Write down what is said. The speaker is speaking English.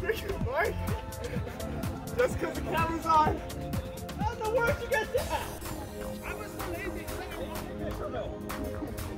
Freaking Mike. Just because the camera's on. How in the world you get that? I was so lazy because I didn't want to get